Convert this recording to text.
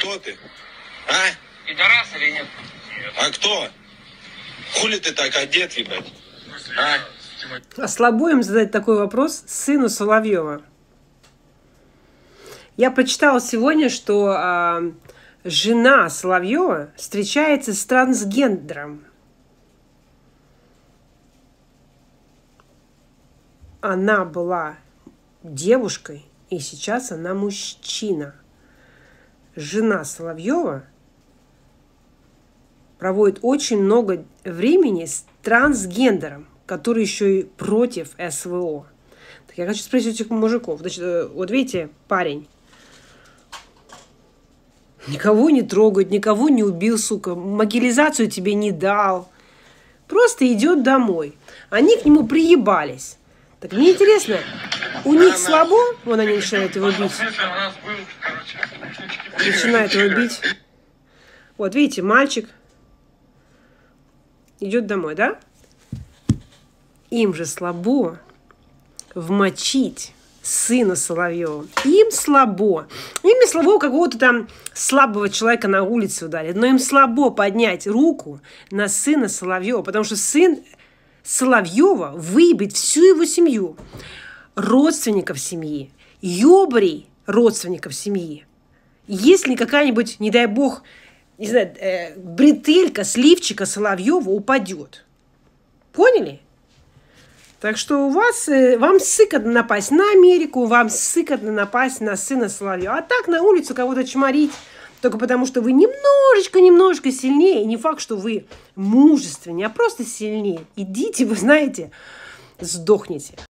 Кто ты? А? Пидорас или нет? А кто? Хули ты так одет, ебать? А? А слабо им задать такой вопрос сыну Соловьева. Я прочитала сегодня, что а, жена Соловьева встречается с трансгендером. Она была девушкой, и сейчас она мужчина. Жена Соловьева проводит очень много времени с трансгендером, который еще и против СВО. Так я хочу спросить этих мужиков. Значит, э, вот видите, парень никого не трогает, никого не убил, сука, могилизацию тебе не дал. Просто идет домой. Они к нему приебались. Так мне интересно, у них слабо, вон они начинают его бить, начинают его бить. Вот, видите, мальчик идет домой, да? Им же слабо вмочить сына Соловьева. Им слабо. Им не слабо какого-то там слабого человека на улице ударить, но им слабо поднять руку на сына Соловьева, потому что сын Соловьева выебет всю его семью, родственников семьи, ёбрей родственников семьи. Если какая-нибудь, не дай бог, не знаю, э, бретелька сливчика Соловьева упадет. Поняли? Так что у вас, э, вам сыкотно напасть на Америку, вам сыкотно напасть на сына Соловьева. А так на улицу кого-то чморить, только потому что вы немножечко-немножечко сильнее. И не факт, что вы мужественнее, а просто сильнее. Идите, вы знаете, сдохните.